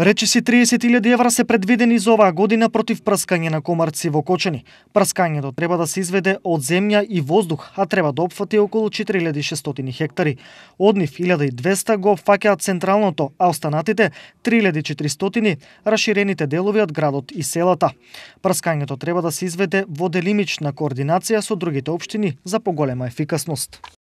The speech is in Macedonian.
Речиси 30.000 евра се предвидени за оваа година против прскање на комарци во кочени. Прскањето треба да се изведе од земја и воздух, а треба да опфати околу 4600 хектари. Од нив 1200 го опфаќаат централното, а останатите 3400 расширените делови од градот и селата. Прскањето треба да се изведе во делимична координација со другите општини за поголема ефикасност.